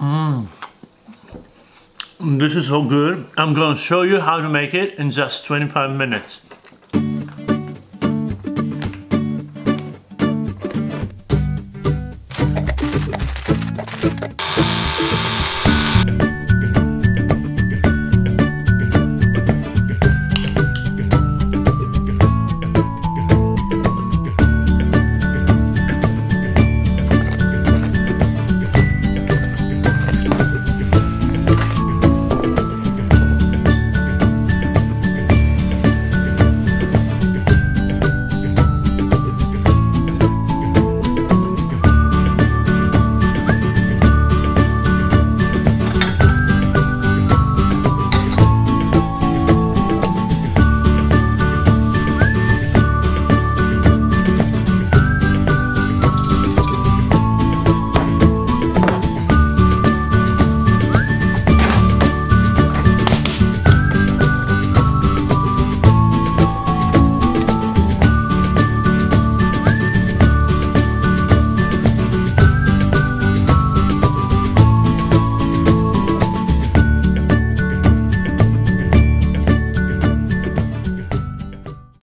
Mmm. This is so good. I'm going to show you how to make it in just 25 minutes.